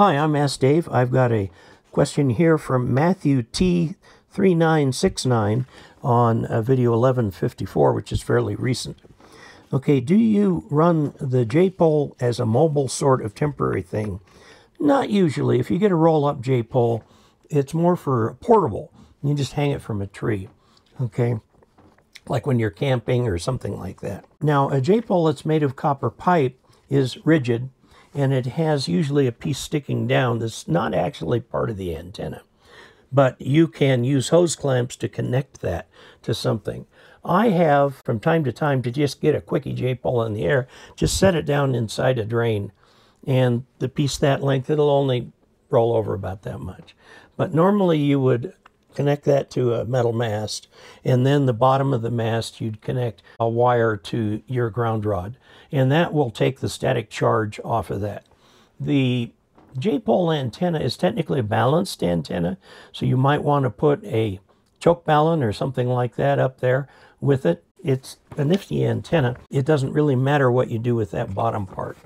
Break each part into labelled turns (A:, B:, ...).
A: Hi, I'm Ask Dave. I've got a question here from Matthew T3969 on uh, video 1154, which is fairly recent. Okay, do you run the J-pole as a mobile sort of temporary thing? Not usually. If you get a roll-up J-pole, it's more for portable. You just hang it from a tree, okay? Like when you're camping or something like that. Now, a J-pole that's made of copper pipe is rigid and it has usually a piece sticking down that's not actually part of the antenna. But you can use hose clamps to connect that to something. I have, from time to time, to just get a quickie J-pole in the air, just set it down inside a drain. And the piece that length, it'll only roll over about that much. But normally you would connect that to a metal mast, and then the bottom of the mast, you'd connect a wire to your ground rod, and that will take the static charge off of that. The J-pole antenna is technically a balanced antenna, so you might want to put a choke balun or something like that up there with it. It's a nifty antenna. It doesn't really matter what you do with that bottom part.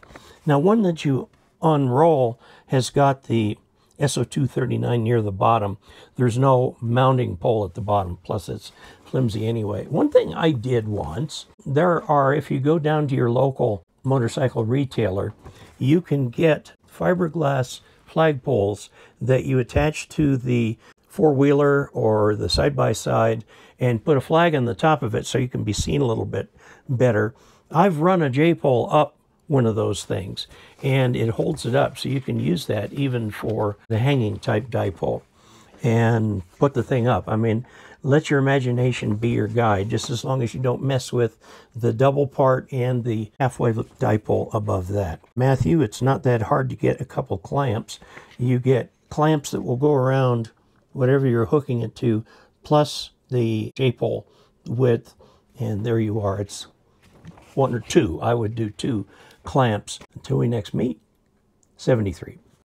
A: Now, one that you unroll has got the SO239 near the bottom. There's no mounting pole at the bottom, plus it's flimsy anyway. One thing I did once, there are, if you go down to your local motorcycle retailer, you can get fiberglass flagpoles that you attach to the four-wheeler or the side-by-side -side and put a flag on the top of it so you can be seen a little bit better. I've run a J-pole up one of those things and it holds it up so you can use that even for the hanging type dipole and put the thing up. I mean, let your imagination be your guide just as long as you don't mess with the double part and the half-wave dipole above that. Matthew, it's not that hard to get a couple clamps. You get clamps that will go around whatever you're hooking it to plus the J-pole width and there you are. It's one or two. I would do two clamps. Until we next meet, 73.